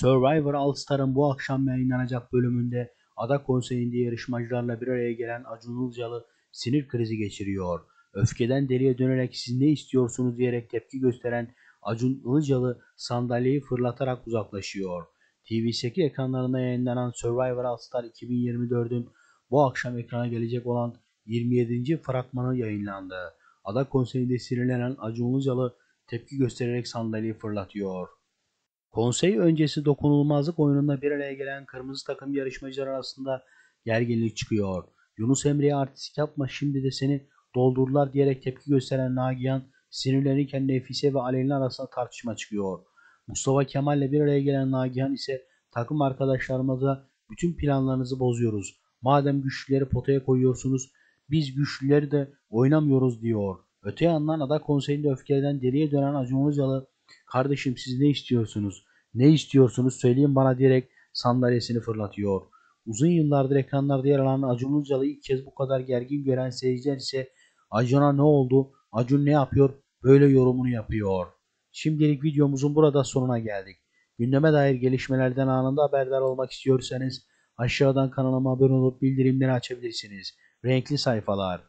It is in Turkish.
Survivor All Star'ın bu akşam yayınlanacak bölümünde ada konseyinde yarışmacılarla bir araya gelen Acun Ilıcalı sinir krizi geçiriyor. Öfkeden deliye dönerek siz ne istiyorsunuz diyerek tepki gösteren Acun Ilıcalı sandalyeyi fırlatarak uzaklaşıyor. TV8 ekranlarında yayınlanan Survivor All Star 2024'ün bu akşam ekrana gelecek olan 27. fragmanı yayınlandı. Ada konseyinde sinirlenen Acun Ilıcalı tepki göstererek sandalyeyi fırlatıyor. Konsey öncesi dokunulmazlık oyununda bir araya gelen kırmızı takım yarışmacılar arasında gerginlik çıkıyor. Yunus Emre'ye artistik yapma şimdi de seni doldurdular diyerek tepki gösteren Nagihan sinirlenirken Nefise ve Aleyna arasında tartışma çıkıyor. Mustafa Kemal ile bir araya gelen Nagihan ise takım arkadaşlarımıza bütün planlarınızı bozuyoruz. Madem güçlüleri potaya koyuyorsunuz biz güçlüleri de oynamıyoruz diyor. Öte yandan ada konseyinde öfkeleden deliye dönen Acun Ilıcalı Kardeşim siz ne istiyorsunuz? Ne istiyorsunuz söyleyin bana diyerek sandalyesini fırlatıyor. Uzun yıllardır ekranlarda yer alan Acun Ilıcalı ilk kez bu kadar gergin gören seyirciler ise Acun'a ne oldu? Acun ne yapıyor? Böyle yorumunu yapıyor. Şimdilik videomuzun burada sonuna geldik. Gündeme dair gelişmelerden anında haberdar olmak istiyorsanız aşağıdan kanalıma abone olup bildirimleri açabilirsiniz. Renkli sayfalar.